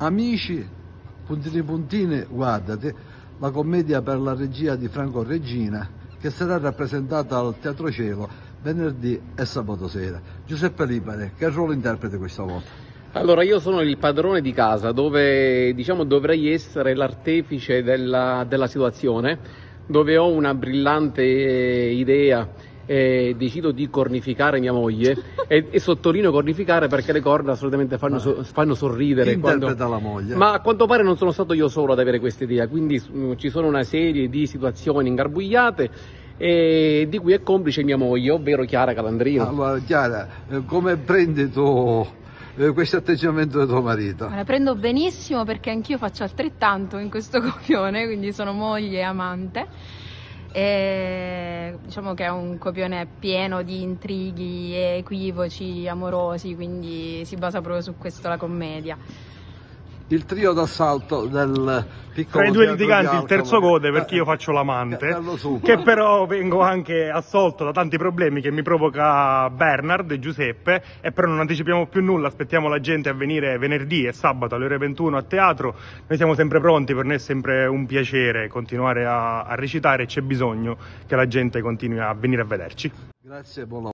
Amici, puntini puntini, guardate, la commedia per la regia di Franco Regina che sarà rappresentata al Teatro Cielo venerdì e sabato sera. Giuseppe Lipare, che ruolo interpreti questa volta? Allora, io sono il padrone di casa dove diciamo dovrei essere l'artefice della, della situazione, dove ho una brillante idea e decido di cornificare mia moglie e, e, sottolineo cornificare perché le corna assolutamente fanno, so, fanno sorridere. Quando... la moglie? Ma a quanto pare non sono stato io solo ad avere questa idea, quindi mh, ci sono una serie di situazioni ingarbugliate e di cui è complice mia moglie, ovvero Chiara Calandrino. Allora Chiara, eh, come prendi tu eh, questo atteggiamento di tuo marito? La prendo benissimo perché anch'io faccio altrettanto in questo copione, quindi sono moglie e amante e diciamo che è un copione pieno di intrighi e equivoci amorosi, quindi si basa proprio su questo la commedia. Il trio d'assalto del piccolo Tra i due litiganti il terzo gode perché io faccio l'amante, che però vengo anche assolto da tanti problemi che mi provoca Bernard e Giuseppe e però non anticipiamo più nulla, aspettiamo la gente a venire venerdì e sabato alle ore 21 a teatro, noi siamo sempre pronti, per noi è sempre un piacere continuare a, a recitare e c'è bisogno che la gente continui a venire a vederci. Grazie, buon lavoro.